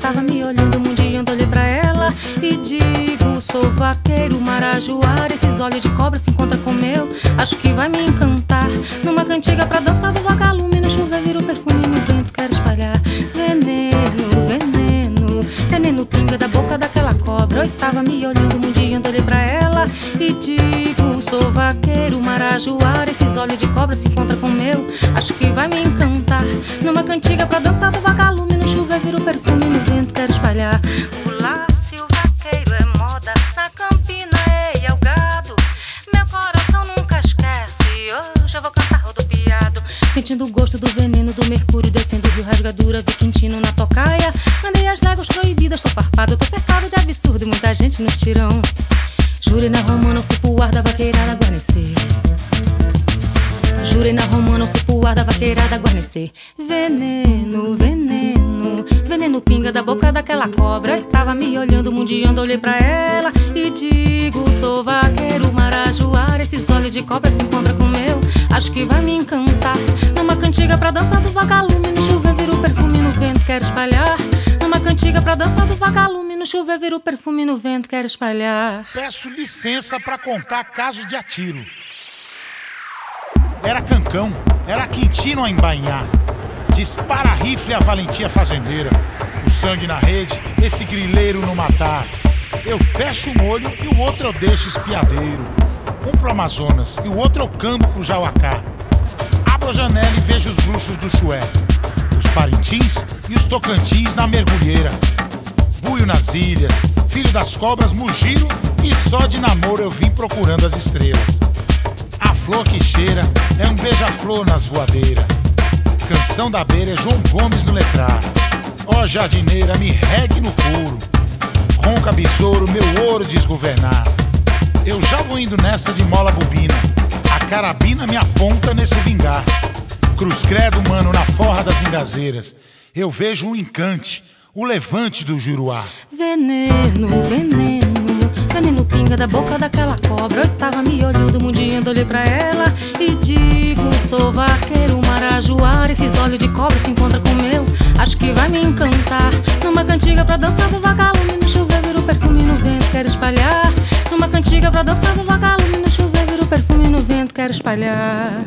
Tava me olhando, mundiando, olhei pra ela e digo: Sou vaqueiro, marajoara. Esses olhos de cobra se encontram com meu. Acho que vai me encantar. Numa cantiga pra dançar do vagalume. No chuva vira o perfume no vento, quero espalhar. Veneno, veneno, veneno pinga da boca daquela cobra. Eu tava me olhando, mundiando, olhei pra ela e digo: Sou vaqueiro, marajoara. Esses olhos de cobra se encontram com meu. Acho que vai me encantar. Numa cantiga pra dançar do vagalume. No chuva vira o perfume no vento, quero espalhar. Eu vou cantar rodopiado. Sentindo o gosto do veneno do mercúrio descendo do rasgadura. Vi quintino na tocaia. Andei as léguas proibidas, tô farpado. Tô cercado de absurdo e muita gente nos tirão. Jurei na romana o cipuar da vaqueirada guarnecer. Jurei na romana o cipuar da vaqueirada guarnecer. Veneno, veneno, veneno pinga da boca daquela cobra. Tava me olhando, mundiando, olhei pra ela e digo: Sou vaqueiro, marajoara. Esses olhos de cobra se encontram com o meu. Acho que vai me encantar. Numa cantiga pra dançar do vagalume. No chuva vira o perfume no vento, quero espalhar. Numa cantiga pra dançar do vagalume. No chuva vira o perfume no vento, quero espalhar. Peço licença pra contar caso de atiro. Era Cancão, era Quintino a embainhar. Dispara rifle a valentia fazendeira. O sangue na rede, esse grileiro no matar. Eu fecho um olho e o outro eu deixo espiadeiro. Um pro Amazonas e o outro eu campo pro Jauacá. Abro a janela e vejo os bruxos do Chué. Os Parintins e os Tocantins na mergulheira. Buio nas ilhas, filho das cobras, mugiro e só de namoro eu vim procurando as estrelas. A flor que cheira é um beija-flor nas voadeiras. Canção da beira é João Gomes no letrar. Ó jardineira, me regue no couro. Ronca besouro, meu ouro desgovernar. Eu já vou indo nessa de mola bobina. A carabina me aponta nesse vingar. Cruz credo, mano, na forra das engazeiras. Eu vejo um encante, o levante do Juruá. Veneno, veneno, veneno pinga da boca daquela cobra. Eu tava me olhando, mundiando, olhei pra ela e digo: Sou vaqueiro, marajoara. Esses olhos de cobra se encontram com o meu. Acho que vai me encantar. Numa cantiga pra dançar do vagalume. Perfume no vento, quero espalhar. Numa cantiga pra dançar do vagalume. No chuveiro perfume no vento, quero espalhar.